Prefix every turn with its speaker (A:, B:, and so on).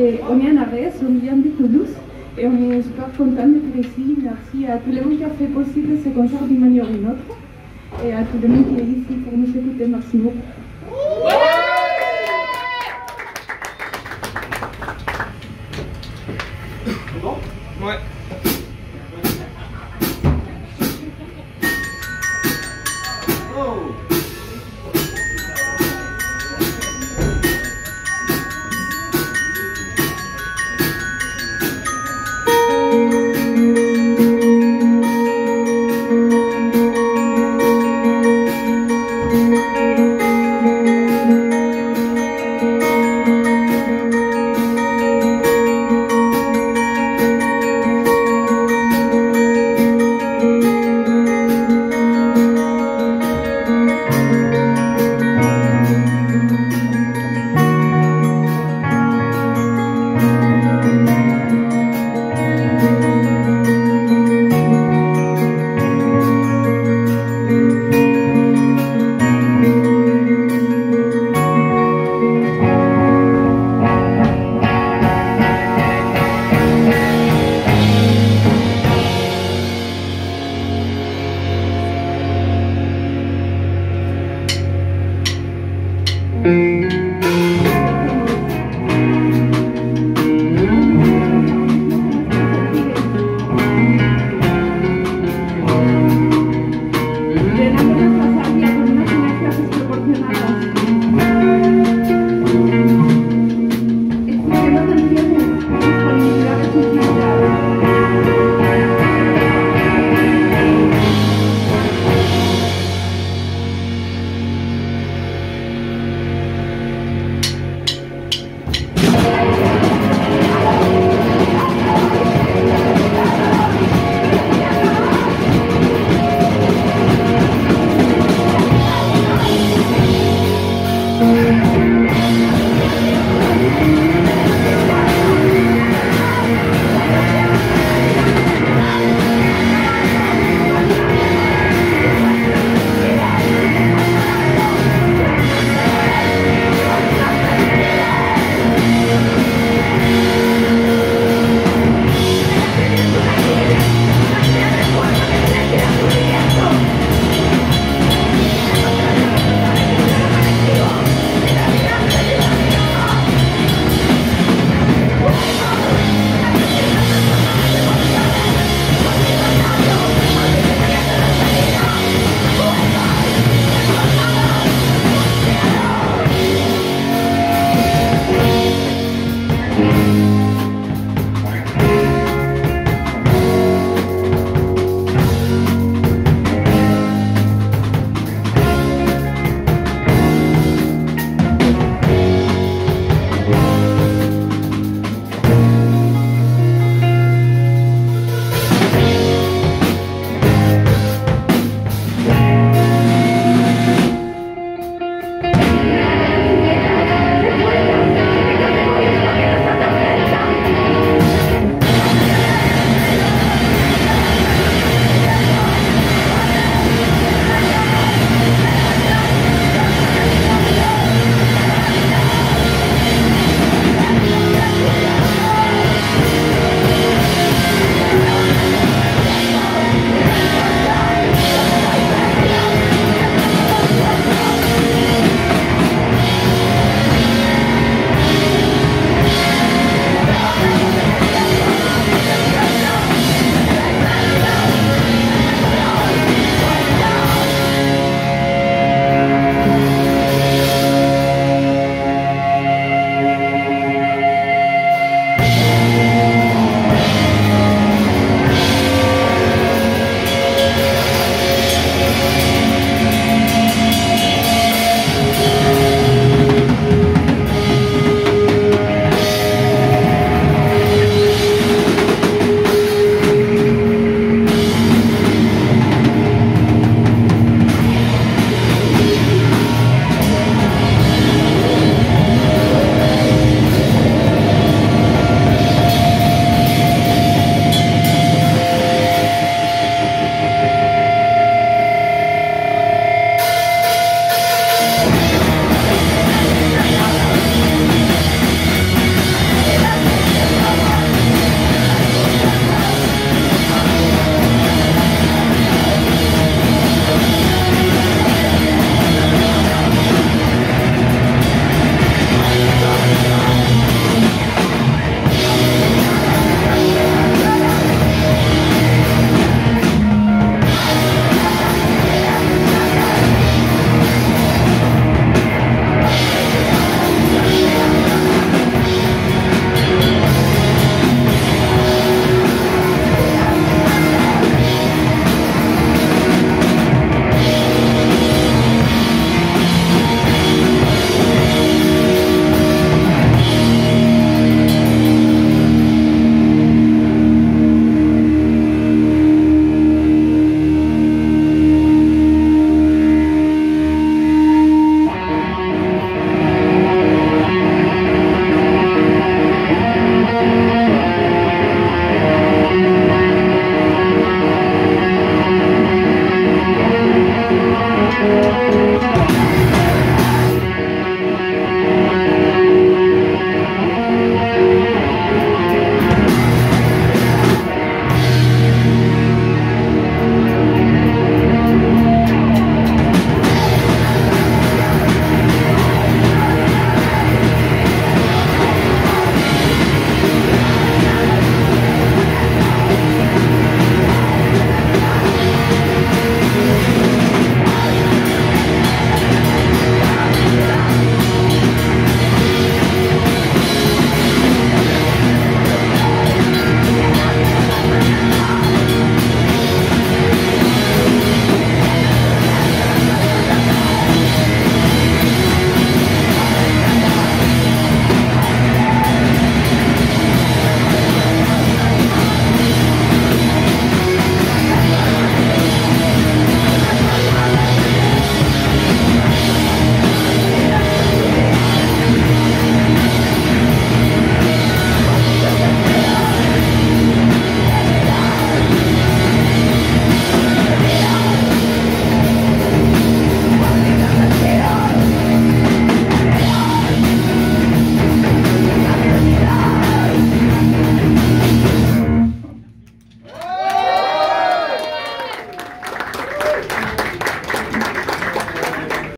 A: On est en Arès, on vient de Toulouse et on est super content d'être ici. Merci à tout le monde qui a fait possible ce concert d'une manière ou d'une autre et à tout le monde qui est ici pour nous écouter. Merci beaucoup.
B: Ouais.
A: Tenemos a ver las pasadas, las condenas que
C: desproporcionadas!